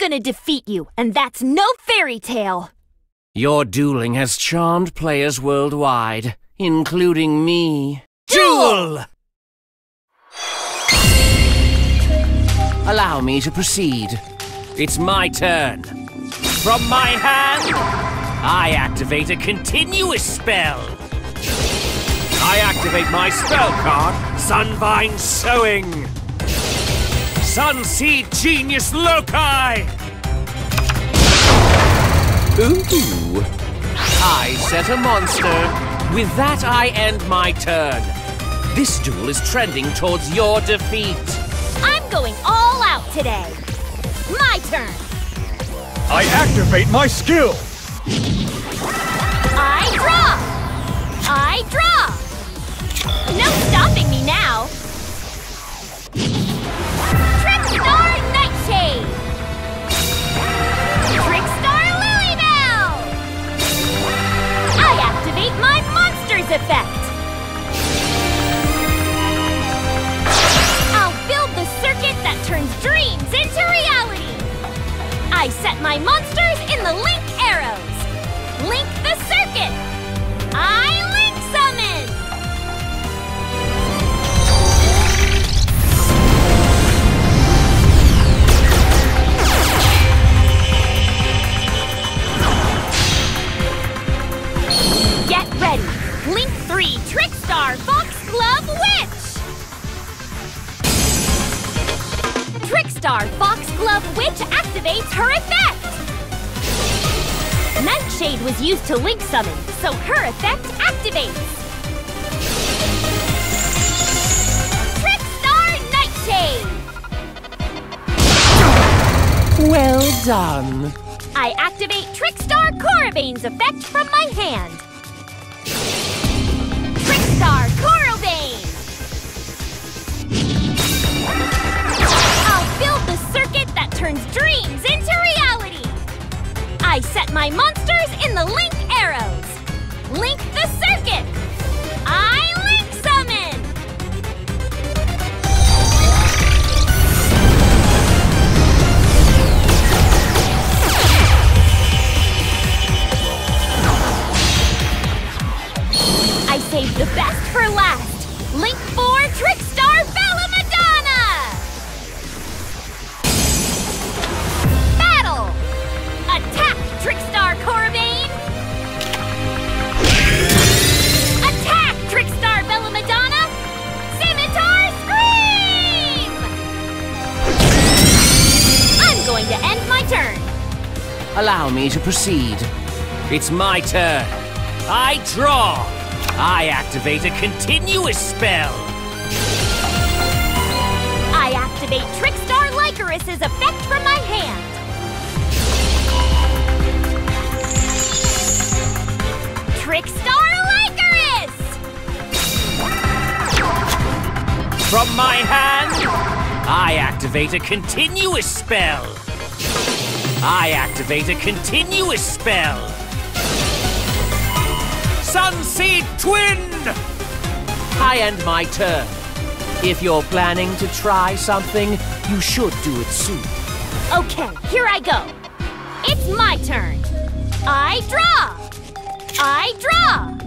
gonna defeat you, and that's no fairy tale! Your dueling has charmed players worldwide, including me. Duel! Allow me to proceed. It's my turn. From my hand, I activate a continuous spell. I activate my spell card, Sunvine Sowing. Sunseed Genius Loci! Ooh! I set a monster. With that, I end my turn. This duel is trending towards your defeat. I'm going all out today! My turn! I activate my skill! I draw! I draw! No stopping I set my monsters in the Link arrows! Link the circuit! I Link summon! Get ready! Link 3 Trickstar Foxglove Witch! Trickstar Foxglove Witch activates her effect! Nightshade was used to Link Summon, so her effect activates! Trickstar Nightshade! Well done. I activate Trickstar Corobane's effect from my hand. My monsters in the Link arrows! Link the circuit! I Link summon! I saved the best for last! Allow me to proceed. It's my turn. I draw. I activate a continuous spell. I activate Trickstar Lycoris's effect from my hand. Trickstar Lycoris! From my hand, I activate a continuous spell. I activate a continuous spell. Sunseed Twin! I end my turn. If you're planning to try something, you should do it soon. Okay, here I go. It's my turn. I draw. I draw.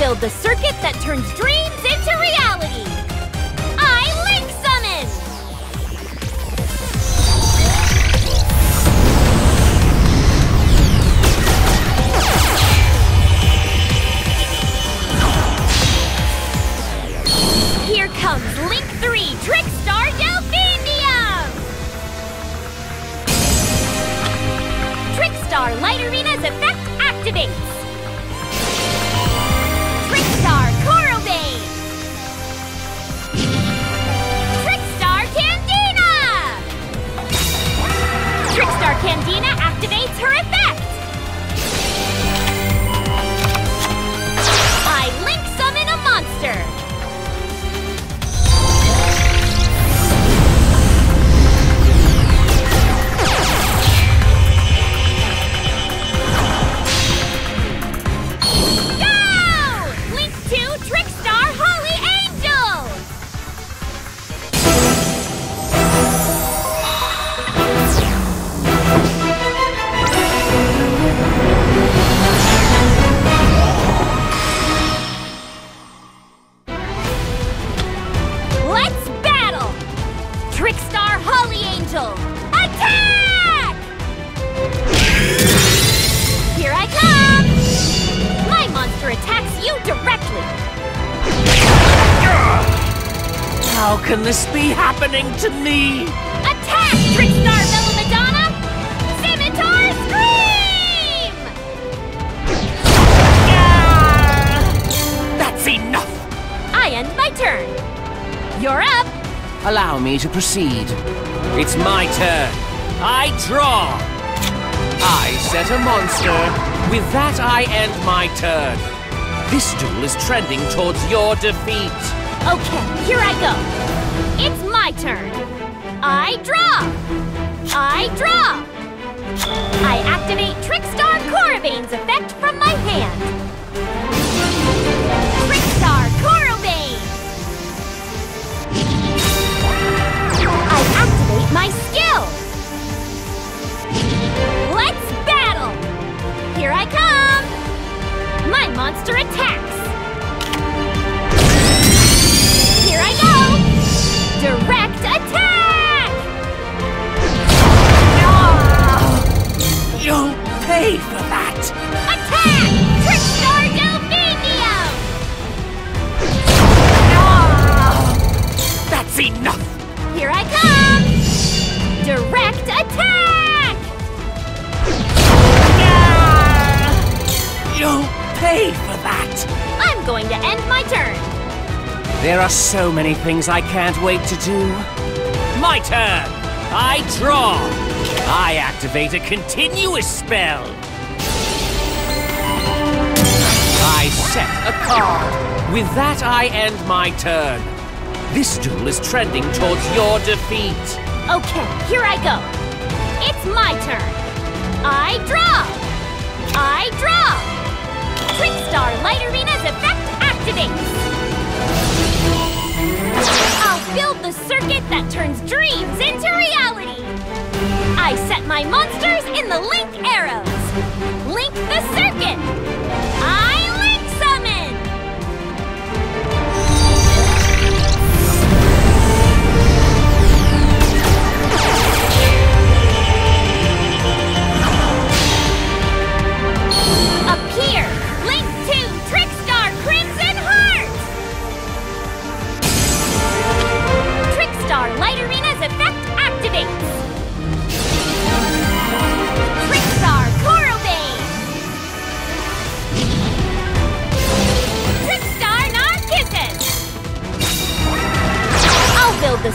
Build the circuit that turns dreams into reality. I Link Summon! Here comes Link 3 Trickstar Delfiendium! Trickstar Light Arena's effect activates! Candina activates her effect! you directly! How can this be happening to me? Attack, Trickstar Madonna! Scimitar Scream! Ah, that's enough! I end my turn. You're up! Allow me to proceed. It's my turn. I draw! I set a monster. With that, I end my turn. This duel is trending towards your defeat. Okay, here I go. It's my turn. I draw. I draw. I activate Trickstar Corobane's effect from my hand. For that. I'm going to end my turn. There are so many things I can't wait to do. My turn! I draw! I activate a continuous spell! I set a card. With that, I end my turn. This duel is trending towards your defeat. Okay, here I go. It's my turn. I draw! I draw! Trickstar Light Arena's effect activates! I'll build the circuit that turns dreams into reality! I set my monsters in the Link arrows! Link the circuit!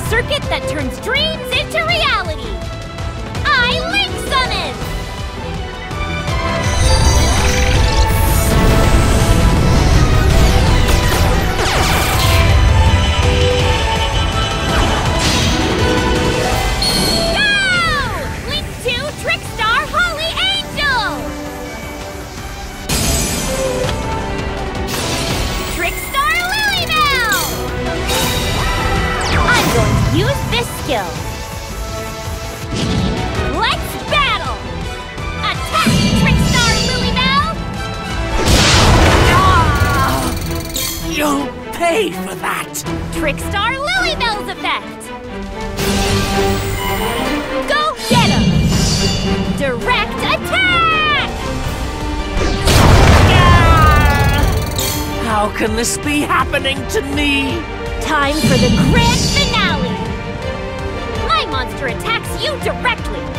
Circuit that turns dreams pay for that. Trickstar Lilybell's effect! Go get him! Direct attack! How can this be happening to me? Time for the grand finale! My monster attacks you directly!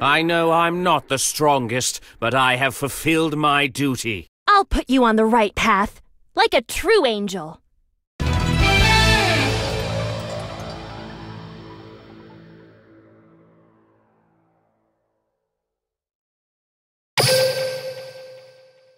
I know I'm not the strongest, but I have fulfilled my duty. I'll put you on the right path, like a true angel.